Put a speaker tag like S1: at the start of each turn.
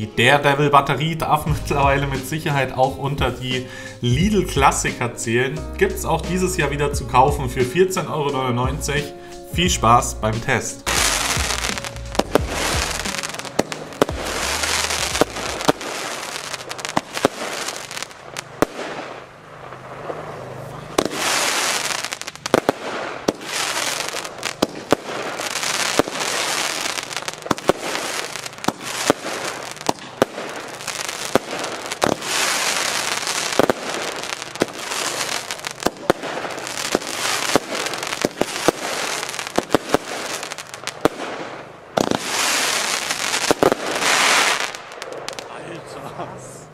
S1: Die Daredevil-Batterie darf mittlerweile mit Sicherheit auch unter die Lidl-Klassiker zählen. Gibt es auch dieses Jahr wieder zu kaufen für 14,99 Euro. Viel Spaß beim Test. us.